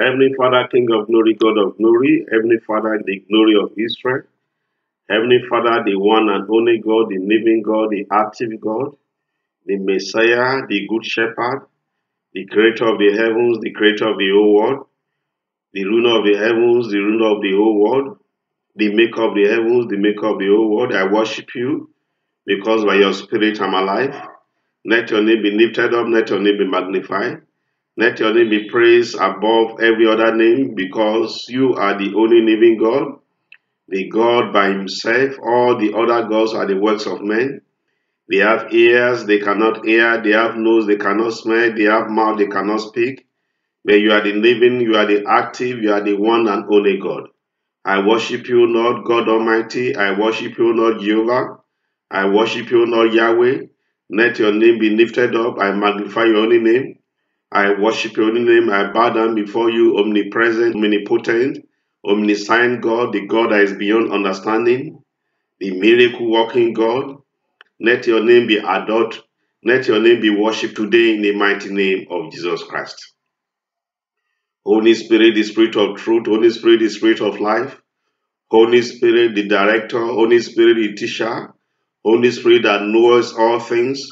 Heavenly Father, King of glory, God of glory, Heavenly Father, the glory of Israel, Heavenly Father, the one and only God, the living God, the active God, the Messiah, the Good Shepherd, the Creator of the heavens, the Creator of the whole world, the ruler of the heavens, the ruler of the whole world, the maker of the heavens, the maker of the whole world. I worship you because by your spirit I'm alive. Let your name be lifted up, let your name be magnified. Let your name be praised above every other name because you are the only living God, the God by himself. All the other gods are the works of men. They have ears, they cannot hear. They have nose, they cannot smell. They have mouth, they cannot speak. But you are the living, you are the active, you are the one and only God. I worship you, Lord God Almighty. I worship you, Lord Jehovah. I worship you, Lord Yahweh. Let your name be lifted up. I magnify your only name. I worship your only name. I bow down before you, omnipresent, omnipotent, omniscient God, the God that is beyond understanding, the miracle working God. Let your name be adored. Let your name be worshipped today in the mighty name of Jesus Christ. Holy Spirit, the Spirit of truth. Holy Spirit, the Spirit of life. Holy Spirit, the director. Holy Spirit, the teacher. Holy Spirit that knows all things.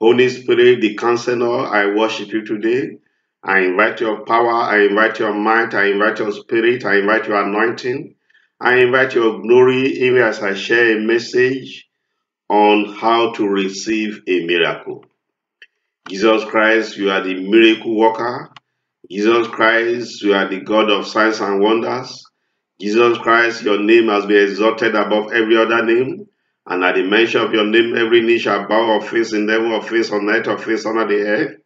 Holy Spirit, the counselor, I worship you today. I invite your power, I invite your might, I invite your spirit, I invite your anointing. I invite your glory even as I share a message on how to receive a miracle. Jesus Christ, you are the miracle worker. Jesus Christ, you are the God of signs and wonders. Jesus Christ, your name has been exalted above every other name. And at the mention of your name, every knee shall bow of face in heaven, of face on earth, of face under the earth.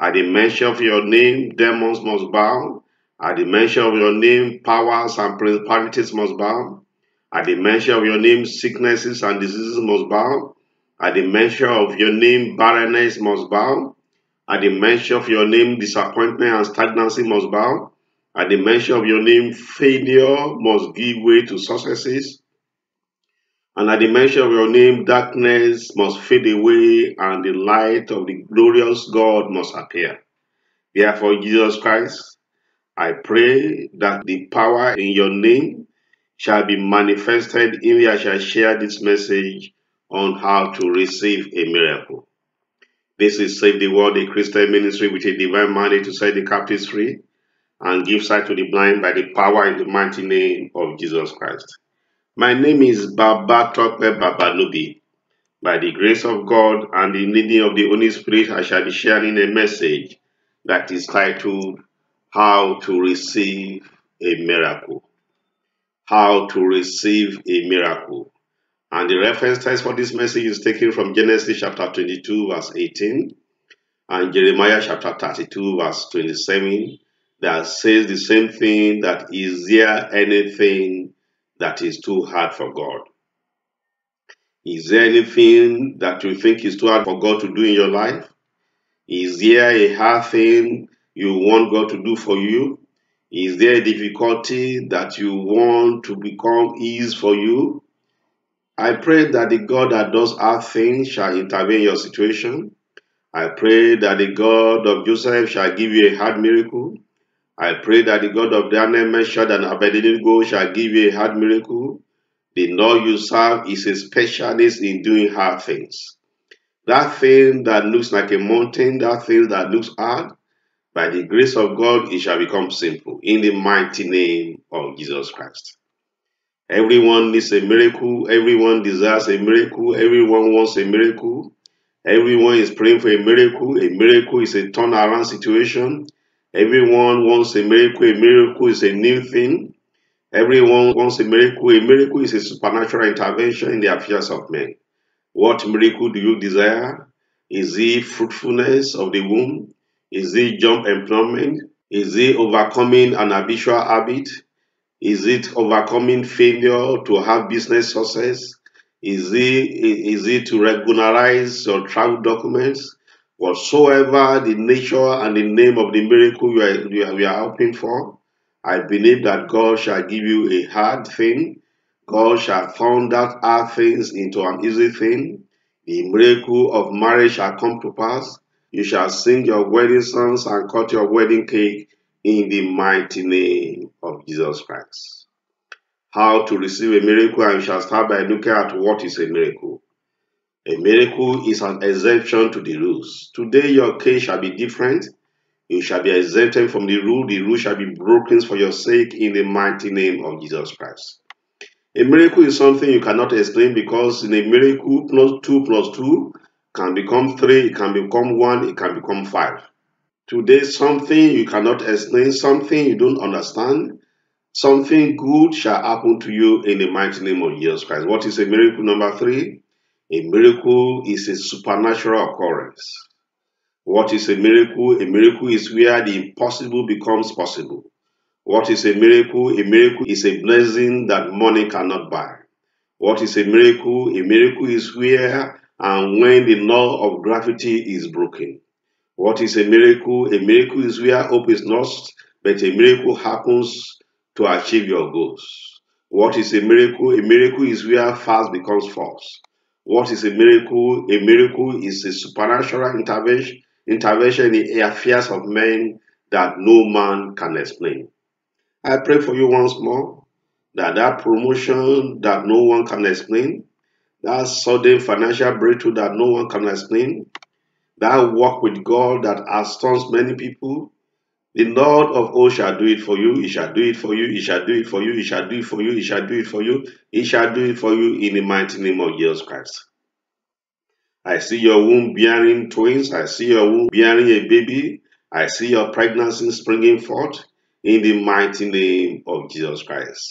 At the mention of your name, demons must bow. At the mention of your name, powers and principalities must bow. At the mention of your name, sicknesses and diseases must bow. At the mention of your name, barrenness must bow. At the mention of your name, disappointment and stagnancy must bow. At the mention of your name, failure must give way to successes. And at the mention of your name, darkness must fade away and the light of the glorious God must appear. Therefore, Jesus Christ, I pray that the power in your name shall be manifested in me. I shall share this message on how to receive a miracle. This is Save the World, a Christian ministry with a divine mandate to set the captives free and give sight to the blind by the power in the mighty name of Jesus Christ. My name is Babatope Babalobi. By the grace of God and the leading of the Holy Spirit, I shall be sharing a message that is titled How to Receive a Miracle. How to Receive a Miracle. And the reference text for this message is taken from Genesis chapter 22, verse 18, and Jeremiah chapter 32, verse 27, that says the same thing that is there anything that is too hard for God? Is there anything that you think is too hard for God to do in your life? Is there a hard thing you want God to do for you? Is there a difficulty that you want to become ease for you? I pray that the God that does hard things shall intervene in your situation. I pray that the God of Joseph shall give you a hard miracle. I pray that the God of Daniel, Meshach, and Abednego shall give you a hard miracle. The Lord you serve is a specialist in doing hard things. That thing that looks like a mountain, that thing that looks hard, by the grace of God, it shall become simple in the mighty name of Jesus Christ. Everyone needs a miracle. Everyone desires a miracle. Everyone wants a miracle. Everyone is praying for a miracle. A miracle is a turnaround situation. Everyone wants a miracle. A miracle is a new thing. Everyone wants a miracle. A miracle is a supernatural intervention in the affairs of men. What miracle do you desire? Is it fruitfulness of the womb? Is it job employment? Is it overcoming an habitual habit? Is it overcoming failure to have business success? Is it, is it to regularize your travel documents? Whatsoever the nature and the name of the miracle you are, you are, you are hoping for, I believe that God shall give you a hard thing. God shall turn that hard things into an easy thing. The miracle of marriage shall come to pass. You shall sing your wedding songs and cut your wedding cake in the mighty name of Jesus Christ. How to receive a miracle, and we shall start by looking at what is a miracle. A miracle is an exemption to the rules. Today, your case shall be different. You shall be exempted from the rule. The rule shall be broken for your sake in the mighty name of Jesus Christ. A miracle is something you cannot explain because in a miracle, plus 2 plus 2 can become 3, it can become 1, it can become 5. Today, something you cannot explain, something you don't understand, something good shall happen to you in the mighty name of Jesus Christ. What is a miracle number 3? A miracle is a supernatural occurrence. What is a miracle? A miracle is where the impossible becomes possible. What is a miracle? A miracle is a blessing that money cannot buy. What is a miracle? A miracle is where and when the law of gravity is broken. What is a miracle? A miracle is where hope is lost, but a miracle happens to achieve your goals. What is a miracle? A miracle is where fast becomes false. What is a miracle? A miracle is a supernatural intervention, intervention in the affairs of men that no man can explain. I pray for you once more that that promotion that no one can explain, that sudden financial breakthrough that no one can explain, that walk with God that astounds many people, the Lord of hosts shall do it for you. He shall do it for you. He shall do it for you. He shall do it for you. He shall do it for you. He shall do it for you in the mighty name of Jesus Christ. I see your womb bearing twins. I see your womb bearing a baby. I see your pregnancy springing forth in the mighty name of Jesus Christ.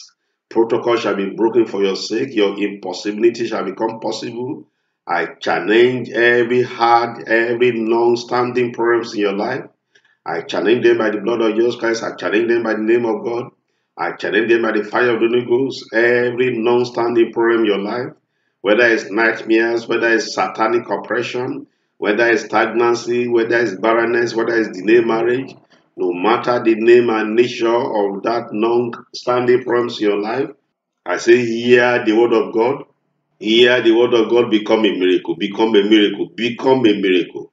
Protocol shall be broken for your sake. Your impossibility shall become possible. I challenge every hard, every long-standing problems in your life. I challenge them by the blood of Jesus Christ. I challenge them by the name of God. I challenge them by the fire of the Holy Ghost. Every long-standing problem in your life, whether it's nightmares, whether it's satanic oppression, whether it's stagnancy, whether it's barrenness, whether it's delayed marriage, no matter the name and nature of that long-standing problems in your life, I say, hear the word of God. Hear the word of God become a miracle, become a miracle, become a miracle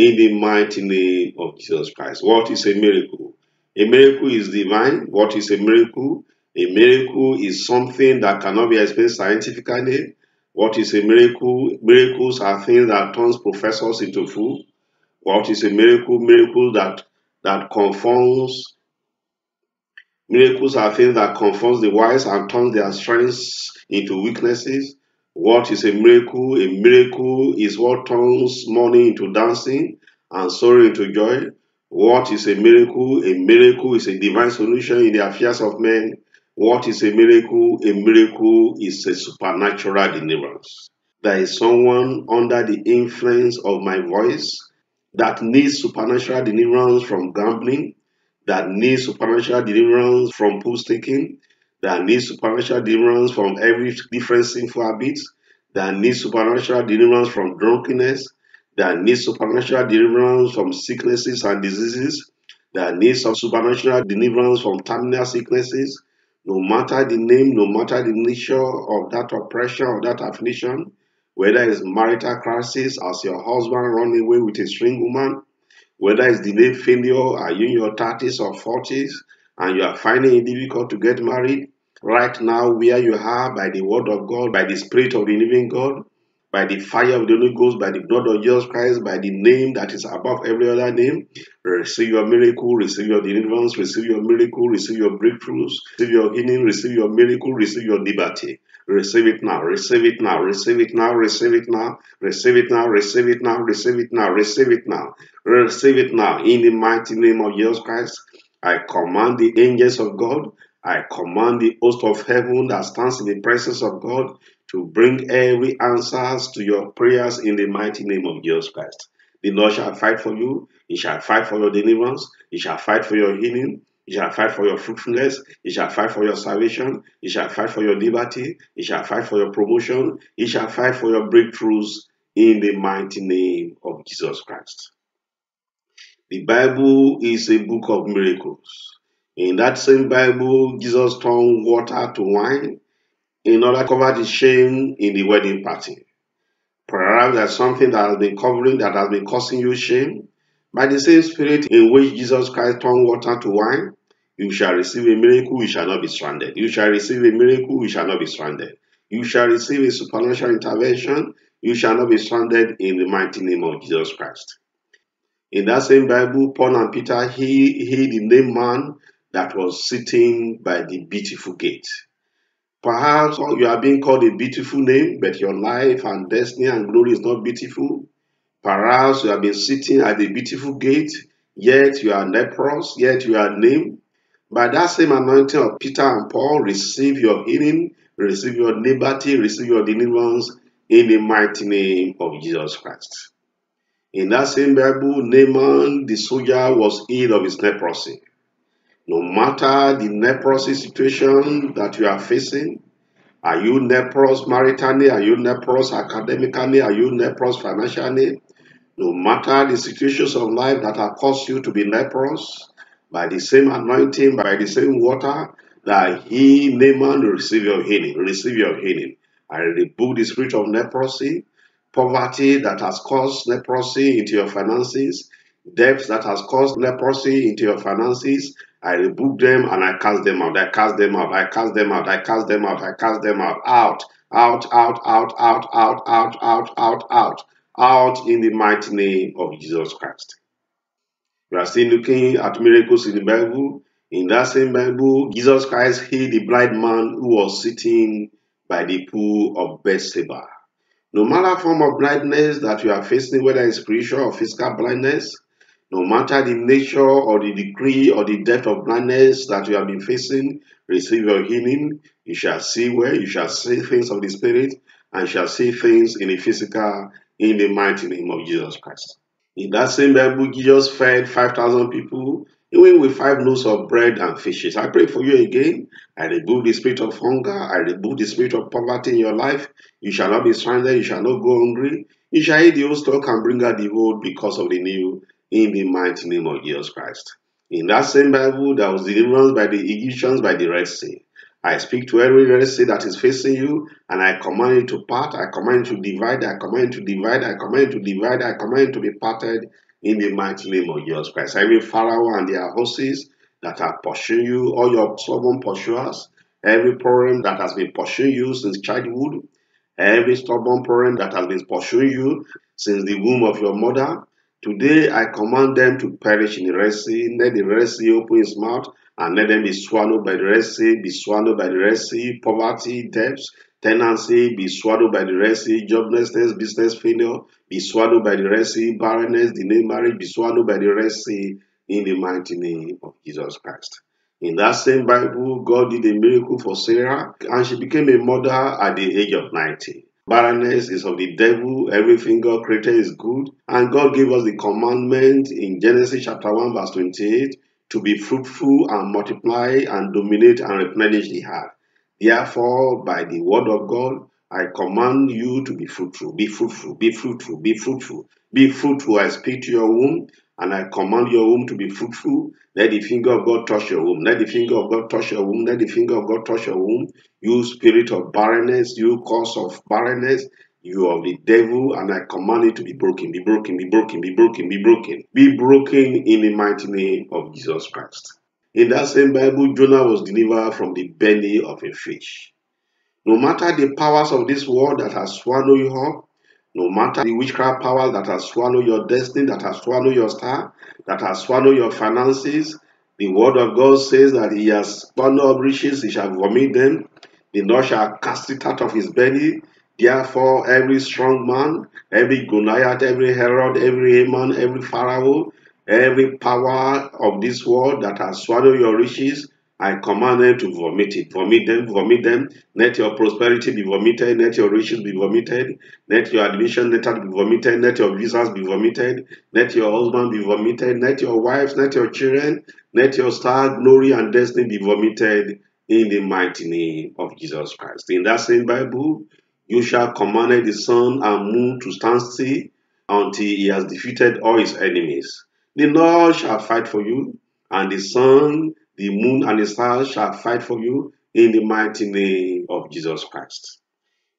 in the mighty name of Jesus Christ. What is a miracle? A miracle is divine. What is a miracle? A miracle is something that cannot be explained scientifically. What is a miracle? Miracles are things that turns professors into fools. What is a miracle? Miracle that that conforms. Miracles are things that conforms the wise and turns their strengths into weaknesses. What is a miracle? A miracle is what turns mourning into dancing and sorrow into joy. What is a miracle? A miracle is a divine solution in the affairs of men. What is a miracle? A miracle is a supernatural deliverance. There is someone under the influence of my voice that needs supernatural deliverance from gambling, that needs supernatural deliverance from post taking, that needs supernatural deliverance from every different sinful habits, that needs supernatural deliverance from drunkenness, that needs supernatural deliverance from sicknesses and diseases, that needs some supernatural deliverance from terminal sicknesses, no matter the name, no matter the nature of that oppression or that affliction, whether it's marital crisis as your husband run away with a string woman, whether it's delayed failure, are you in your 30s or 40s and you are finding it difficult to get married, right now where you are by the word of God, by the spirit of the living God, by the fire of the Holy Ghost, by the blood of Jesus Christ, by the name that is above every other name. Receive your miracle, receive your deliverance, receive your miracle, receive your breakthroughs, receive your healing, receive your miracle, receive your liberty. Receive it now, receive it now, receive it now, receive it now, receive it now, receive it now, receive it now, receive it now, receive it now. In the mighty name of Jesus Christ, I command the angels of God, I command the host of heaven that stands in the presence of God to bring every answers to your prayers in the mighty name of Jesus Christ. The Lord shall fight for you. He shall fight for your deliverance. He shall fight for your healing. He shall fight for your fruitfulness. He shall fight for your salvation. He shall fight for your liberty. He shall fight for your promotion. He shall fight for your breakthroughs in the mighty name of Jesus Christ. The Bible is a book of miracles. In that same Bible, Jesus turned water to wine in order to cover the shame in the wedding party. Perhaps there's something that has been covering that has been causing you shame. By the same Spirit in which Jesus Christ turned water to wine, you shall receive a miracle, you shall not be stranded. You shall receive a miracle, you shall not be stranded. You shall receive a supernatural intervention, you shall not be stranded in the mighty name of Jesus Christ. In that same Bible, Paul and Peter he he the named man that was sitting by the beautiful gate. Perhaps you are being called a beautiful name, but your life and destiny and glory is not beautiful. Perhaps you have been sitting at the beautiful gate, yet you are leprous, yet you are named. By that same anointing of Peter and Paul, receive your healing, receive your liberty, receive your deliverance in the mighty name of Jesus Christ. In that same Bible, Naaman the soldier was healed of his leprosy. No matter the leprosy situation that you are facing, are you leprous maritally? Are you leprous academically? Are you leprous financially? No matter the situations of life that have caused you to be leprous, by the same anointing, by the same water, that he, Naaman, receive your healing, receive your healing. I rebuke the spirit of leprosy, poverty that has caused leprosy into your finances, debts that has caused leprosy into your finances. I rebuke them and I cast them out. I cast them out. I cast them out. I cast them out. I cast them out. Out, out, out, out, out, out, out, out, out, out, out in the mighty name of Jesus Christ. We are still looking at miracles in the Bible. In that same Bible, Jesus Christ healed the blind man who was sitting by the pool of Bethsaida. No matter form of blindness that you are facing, whether it's spiritual or physical blindness, no matter the nature or the degree or the depth of blindness that you have been facing, receive your healing. You shall see where you shall see things of the Spirit and shall see things in the physical in the mighty name of Jesus Christ. In that same Bible, Jesus fed 5,000 people, even with five loaves of bread and fishes. I pray for you again. I rebuke the spirit of hunger. I rebuke the spirit of poverty in your life. You shall not be stranded. You shall not go hungry. You shall eat the old stock and bring out the old because of the new in the mighty name of Jesus Christ. In that same Bible, that was delivered by the Egyptians by the Red Sea. I speak to every Red Sea that is facing you, and I command you to part. I command you to divide. I command you to divide. I command you to divide. I command you to be parted in the mighty name of Jesus Christ. Every Pharaoh and their horses that are pursuing you, all your stubborn pursuers, every problem that has been pursuing you since childhood, every stubborn problem that has been pursuing you since the womb of your mother, Today I command them to perish in the Red Sea. Let the Red Sea open its mouth and let them be swallowed by the Red Sea, be swallowed by the Red Sea. Poverty, debts, tenancy, be swallowed by the Red Sea. Joblessness, business failure, be swallowed by the Red Sea. Barrenness, delayed marriage, be swallowed by the Red Sea in the mighty name of Jesus Christ. In that same Bible, God did a miracle for Sarah and she became a mother at the age of 90. Barrenness is of the devil. Everything God created is good. And God gave us the commandment in Genesis chapter 1, verse 28 to be fruitful and multiply and dominate and replenish the earth. Therefore, by the word of God, I command you to be fruitful, be fruitful, be fruitful, be fruitful, be fruitful. I speak to your womb and I command your womb to be fruitful. Let the finger of God touch your womb. Let the finger of God touch your womb. Let the finger of God touch your womb. You spirit of barrenness, you cause of barrenness, you of the devil, and I command it to be broken, be broken, be broken, be broken, be broken, be broken in the mighty name of Jesus Christ. In that same Bible, Jonah was delivered from the belly of a fish. No matter the powers of this world that has swallowed you up, no matter the witchcraft powers that has swallowed your destiny, that has swallowed your star, that has swallowed your finances, the word of God says that he has swallowed up riches, he shall vomit them. The Lord shall cast it out of his belly. Therefore, every strong man, every Goliath, every Herod, every Haman, every Pharaoh, every power of this world that has swallowed your riches, I command them to vomit it. Vomit them, vomit them. Let your prosperity be vomited. Let your riches be vomited. Let your admission letter be vomited. Let your visas be vomited. Let your husband be vomited. Let your wives, let your children, let your star, glory, and destiny be vomited in the mighty name of Jesus Christ. In that same Bible, you shall command the sun and moon to stand still until he has defeated all his enemies. The Lord shall fight for you, and the sun the moon and the stars shall fight for you in the mighty name of Jesus Christ.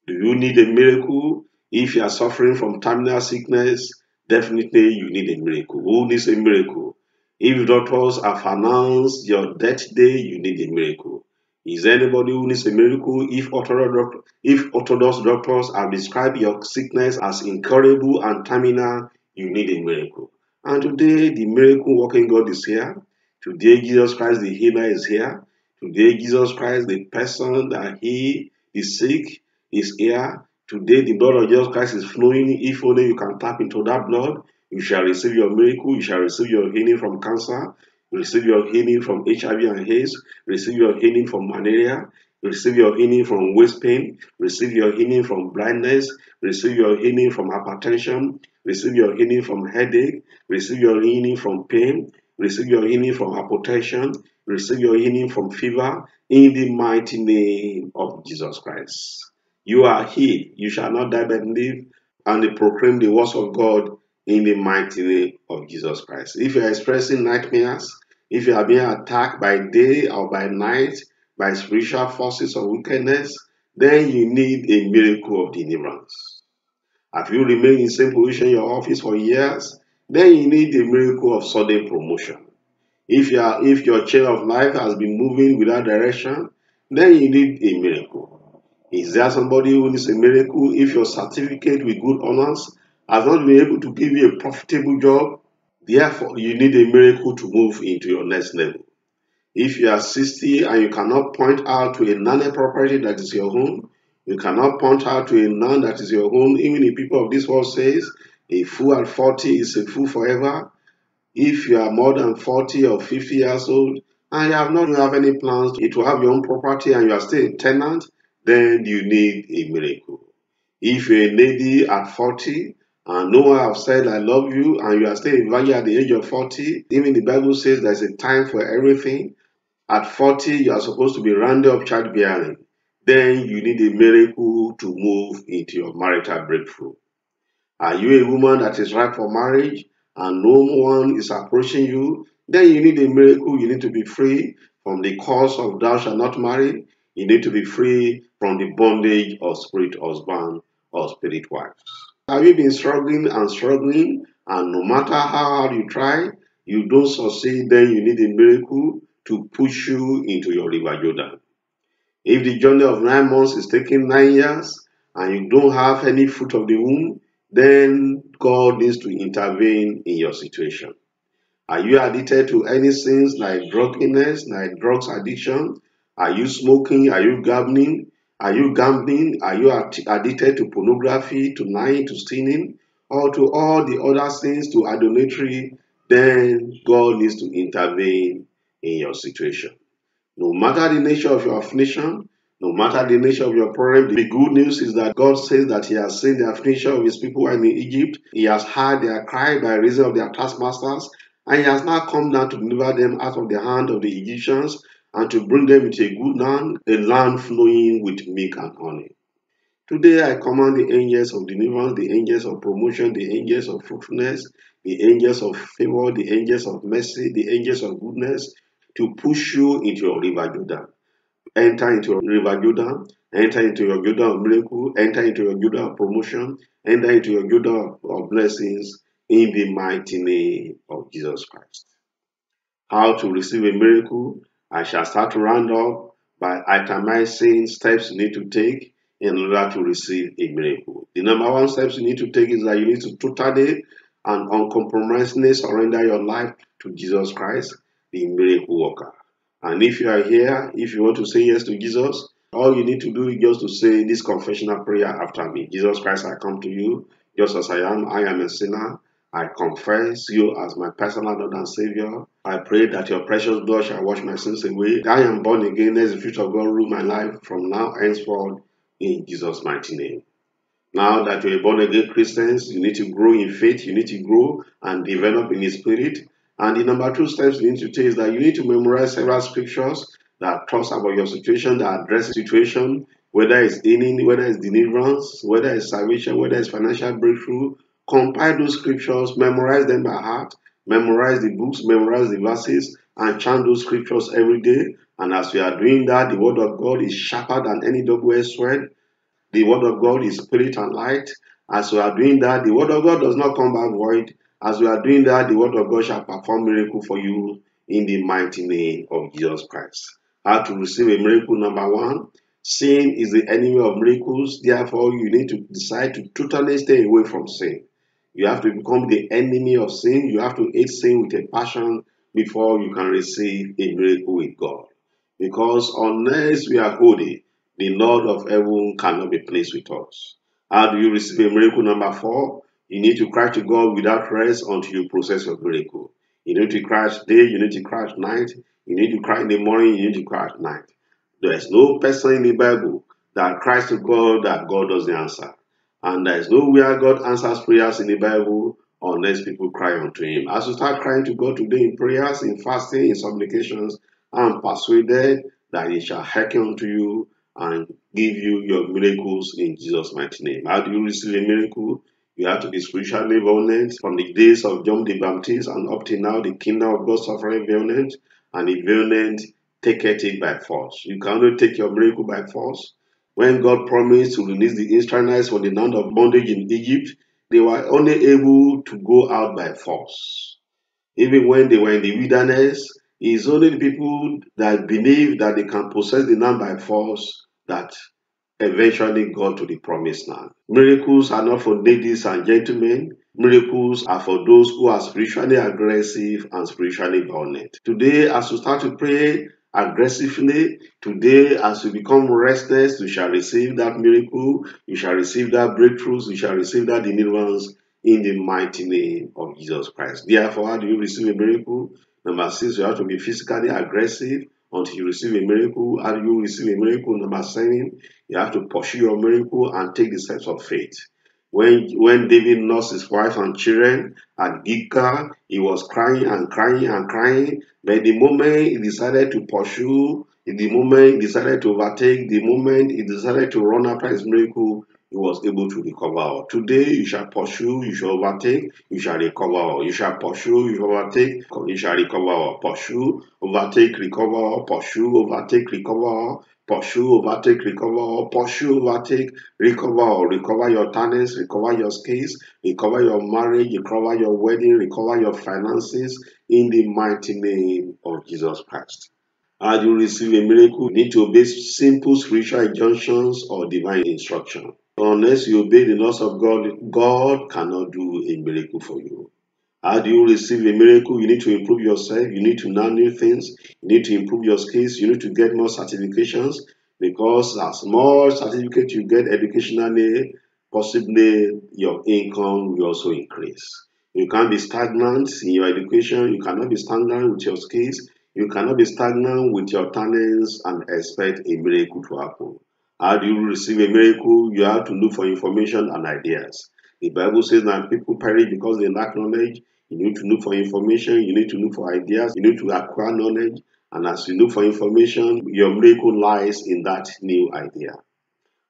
Do you need a miracle? If you are suffering from terminal sickness, definitely you need a miracle. Who needs a miracle? If doctors have announced your death day, you need a miracle. Is anybody who needs a miracle? If orthodox, if orthodox doctors have described your sickness as incurable and terminal, you need a miracle. And today, the miracle working God is here. Today, Jesus Christ, the healer, is here. Today, Jesus Christ, the person that he is sick, is here. Today, the blood of Jesus Christ is flowing. If only you can tap into that blood, you shall receive your miracle. You shall receive your healing from cancer. Receive your healing from HIV and AIDS. Receive your healing from malaria. Receive your healing from waist pain. Receive your healing from blindness. Receive your healing from hypertension. Receive your healing from headache. Receive your healing from pain. Receive your healing from hypertension. Receive your healing from fever in the mighty name of Jesus Christ. You are healed. You shall not die but live and proclaim the words of God in the mighty name of Jesus Christ. If you are expressing nightmares, if you are being attacked by day or by night by spiritual forces of wickedness, then you need a miracle of deliverance. Have you remained in the same position in your office for years? Then you need a miracle of sudden promotion. If, you are, if your chain of life has been moving without direction, then you need a miracle. Is there somebody who needs a miracle? If your certificate with good honors has not been able to give you a profitable job, therefore you need a miracle to move into your next level. If you are 60 and you cannot point out to a nanny property that is your home, you cannot point out to a nun that is your home, even if people of this world says a fool at 40 is a fool forever. If you are more than 40 or 50 years old and you have not have any plans to have your own property and you are still a tenant, then you need a miracle. If you're a lady at 40 and no one has said, I love you, and you are still a virgin at the age of 40, even the Bible says there's a time for everything. At 40, you are supposed to be rounded up childbearing. Then you need a miracle to move into your marital breakthrough. Are you a woman that is ripe for marriage and no one is approaching you? Then you need a miracle. You need to be free from the cause of thou shalt not marry. You need to be free from the bondage of spirit husband or spirit wives. Have you been struggling and struggling, and no matter how hard you try, you don't succeed, then you need a miracle to push you into your river Jordan. If the journey of nine months is taking nine years and you don't have any fruit of the womb, then God needs to intervene in your situation. Are you addicted to any sins like drunkenness, like drugs addiction? Are you smoking? Are you gambling? Are you gambling? Are you addicted to pornography, to lying, to stealing, or to all the other sins, to idolatry? Then God needs to intervene in your situation. No matter the nature of your affliction, no matter the nature of your problem, the good news is that God says that He has seen the affliction of His people in Egypt. He has heard their cry by reason of their taskmasters, and He has now come down to deliver them out of the hand of the Egyptians and to bring them into a good land, a land flowing with milk and honey. Today I command the angels of deliverance, the angels of promotion, the angels of fruitfulness, the angels of favor, the angels of mercy, the angels of goodness to push you into your river Jordan. Enter into your river Jordan, enter into your Jordan of miracle, enter into your Jordan of promotion, enter into your Jordan of blessings in the mighty name of Jesus Christ. How to receive a miracle? I shall start to round up by itemizing steps you need to take in order to receive a miracle. The number one steps you need to take is that you need to totally and uncompromisingly surrender your life to Jesus Christ, the miracle worker. And if you are here, if you want to say yes to Jesus, all you need to do is just to say this confessional prayer after me. Jesus Christ, I come to you just as I am. I am a sinner. I confess you as my personal Lord and Savior. I pray that your precious blood shall wash my sins away. I am born again. Let the future of God rule my life from now henceforth in Jesus' mighty name. Now that you're born again Christians, you need to grow in faith, you need to grow and develop in the spirit. And the number two steps you need to take is that you need to memorize several scriptures that talks about your situation, that address the situation, whether it's healing, whether it's deliverance, whether it's salvation, whether it's financial breakthrough, compile those scriptures, memorize them by heart, memorize the books, memorize the verses, and chant those scriptures every day. And as we are doing that, the word of God is sharper than any double-edged sword. The word of God is spirit and light. As we are doing that, the word of God does not come back void. As we are doing that, the word of God shall perform miracle for you in the mighty name of Jesus Christ. How to receive a miracle number one. Sin is the enemy of miracles. Therefore, you need to decide to totally stay away from sin. You have to become the enemy of sin. You have to hate sin with a passion before you can receive a miracle with God. Because unless we are holy, the Lord of heaven cannot be pleased with us. How do you receive a miracle number four? You need to cry to God without rest until you process your miracle. You need to cry day, you need to cry night, you need to cry in the morning, you need to cry at night. There is no person in the Bible that cries to God that God doesn't answer. And there is nowhere God answers prayers in the Bible unless people cry unto Him. As you start crying to God today in prayers, in fasting, in supplications, I'm persuaded that He shall hearken unto you and give you your miracles in Jesus' mighty name. How do you receive a miracle? You have to be spiritually violent from the days of John the Baptist and up to now, the kingdom of God suffering violent, and the violent taketh it by force. You cannot take your miracle by force. When God promised to release the Israelites from the land of bondage in Egypt, they were only able to go out by force. Even when they were in the wilderness, it is only the people that believe that they can possess the land by force that eventually got to the promised land. Miracles are not for ladies and gentlemen. Miracles are for those who are spiritually aggressive and spiritually violent. Today, as you start to pray aggressively, today, as you become restless, you shall receive that miracle, you shall receive that breakthroughs, you shall receive that deliverance in the mighty name of Jesus Christ. Therefore, how do you receive a miracle? Number six, you have to be physically aggressive until you receive a miracle. How do you receive a miracle? Number seven, you have to pursue your miracle and take the steps of faith. When, when David lost his wife and children at Gilgal, he was crying and crying and crying. But the moment he decided to pursue, the moment he decided to overtake, the moment he decided to run after his miracle, he was able to recover. Today you shall pursue, you shall overtake, you shall recover. You shall pursue, you shall overtake, you shall recover. Pursue, overtake, recover, pursue, overtake, recover, pursue, overtake, recover, pursue, overtake, recover, or recover your talents, recover your skills, recover your marriage, recover your wedding, recover your finances in the mighty name of Jesus Christ. As you receive a miracle, you need to obey simple spiritual injunctions or divine instruction. Unless you obey the laws of God, God cannot do a miracle for you. How do you receive a miracle? You need to improve yourself. You need to learn new things. You need to improve your skills. You need to get more certifications because as more certificate you get educationally, possibly your income will also increase. You can't be stagnant in your education. You cannot be stagnant with your skills. You cannot be stagnant with your talents and expect a miracle to happen. How do you receive a miracle? You have to look for information and ideas. The Bible says that people perish because they lack knowledge. You need to look for information, you need to look for ideas, you need to acquire knowledge. And as you look for information, your miracle lies in that new idea.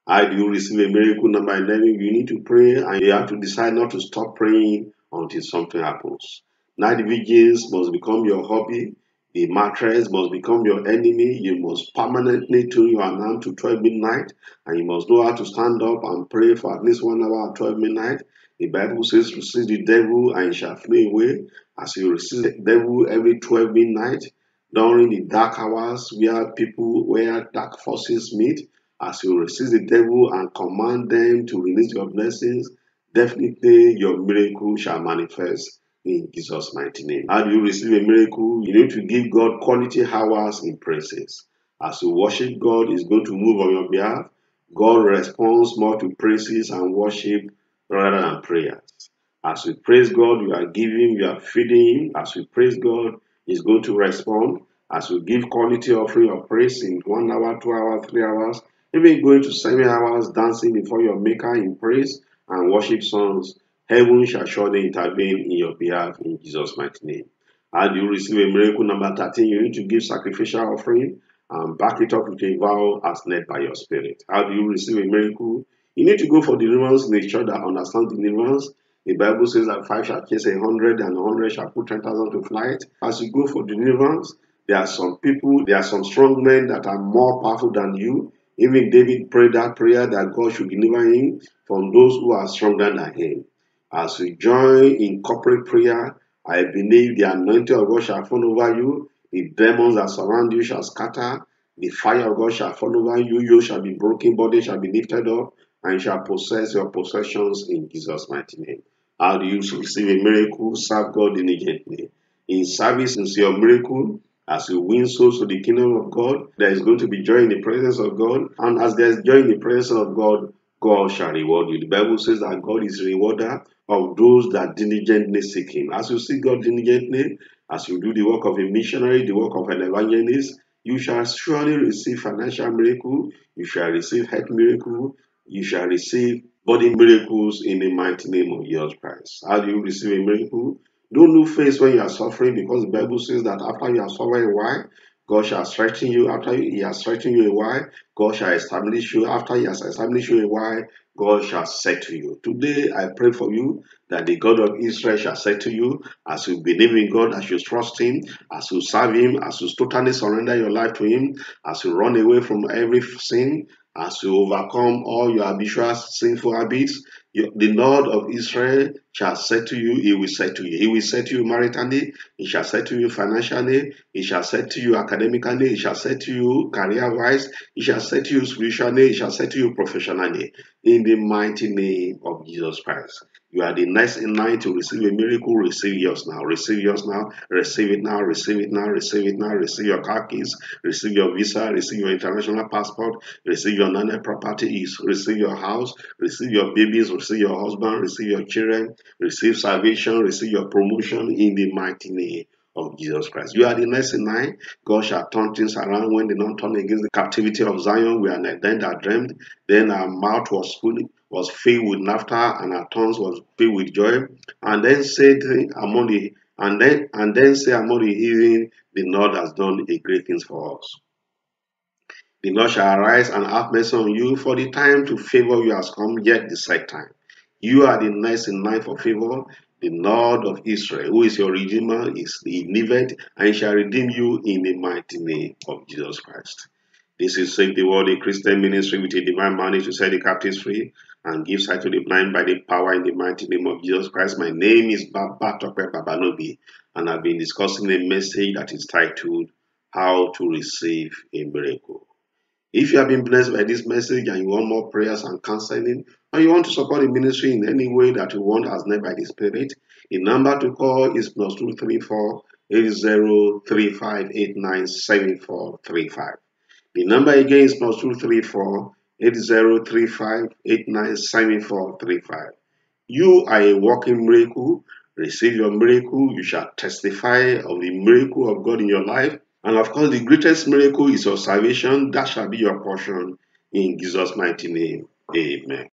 How do you receive a miracle? Number 11, you need to pray and you have to decide not to stop praying until something happens. Night vigils must become your hobby. The mattress must become your enemy. You must permanently tune your alarm to 12 midnight, and you must know how to stand up and pray for at least one hour at 12 midnight. The Bible says, resist the devil and he shall flee away. As you resist the devil every 12 midnight, during the dark hours where people, where dark forces meet, as you resist the devil and command them to release your blessings, definitely your miracle shall manifest in Jesus' mighty name. How do you receive a miracle? You need to give God quality hours in praises. As you worship God, is going to move on your behalf. God responds more to praises and worship rather than prayers. As we praise God, we are giving, we are feeding Him. As we praise God, He's going to respond. As we give quality offering of praise in one hour, two hours, three hours, even going to seven hours dancing before your Maker in praise and worship songs, heaven shall surely intervene in your behalf in Jesus' mighty name. How do you receive a miracle? Number 13, you need to give sacrificial offering and back it up with a vow as led by your spirit. How do you receive a miracle? You need to go for deliverance in a church that understands deliverance. The Bible says that five shall chase a hundred and a hundred shall put ten thousand to flight. As you go for deliverance, there are some people, there are some strong men that are more powerful than you Even David prayed that prayer that God should deliver him from those who are stronger than him. As we join in corporate prayer, I believe the anointing of God shall fall over you, the demons that surround you shall scatter, the fire of God shall fall over you, you shall be broken, body shall be lifted up, and you shall possess your possessions in Jesus' mighty name. How do you receive a miracle? Serve God diligently. In service, is your miracle. As you win souls to the kingdom of God, there is going to be joy in the presence of God. And as there is joy in the presence of God, God shall reward you. The Bible says that God is rewarder of those that diligently seek Him. As you seek God diligently, as you do the work of a missionary, the work of an evangelist, you shall surely receive financial miracle, you shall receive health miracle, you shall receive body miracles in the mighty name of Jesus Christ. How do you receive a miracle? Don't lose face when you are suffering because the Bible says that after you have suffered a while, God shall strengthen you. After He has strengthened you a while, God shall establish you. After He has established you a while, God shall settle you. Today, I pray for you that the God of Israel shall settle you as you believe in God, as you trust Him, as you serve Him, as you totally surrender your life to Him, as you run away from every sin, as you overcome all your habitual sinful habits, the Lord of Israel shall settle you, he will settle you. He will settle you maritally, he shall settle you financially, he shall settle you academically, he shall settle you career-wise, he shall settle you spiritually, he shall settle you professionally. In the mighty name of Jesus Christ. You are the next in line to receive a miracle. Receive yours now. Receive yours now. Receive it now. Receive it now. Receive it now. Receive your car keys. Receive your visa. Receive your international passport. Receive your non properties. Receive your house. Receive your babies. Receive your husband. Receive your children. Receive salvation. Receive your promotion in the mighty name of Jesus Christ. You are the next in line. God shall turn things around when they don't turn against the captivity of Zion. We are then that dreamed. Then our mouth was full was filled with laughter and her tongues was filled with joy. And then said among the and then and then say among the heathen, the Lord has done a great thing for us. The Lord shall arise and have mercy on you, for the time to favor you has come, yet the set time. You are the next in line for favor. The Lord of Israel, who is your Redeemer, is the liveth and shall redeem you in the mighty name of Jesus Christ. This is Save the World, a Christian ministry with a divine mandate to set the captives free and give sight to the blind by the power in the mighty name of Jesus Christ. My name is Babatope Babalobi, and I've been discussing a message that is titled How to Receive a Miracle. If you have been blessed by this message and you want more prayers and counseling, or you want to support the ministry in any way that you want as led by the Spirit, the number to call is plus 234 8035897435. The number again is plus 234 8035897435. You are a walking miracle. Receive your miracle. You shall testify of the miracle of God in your life. And of course, the greatest miracle is your salvation. That shall be your portion in Jesus' mighty name. Amen.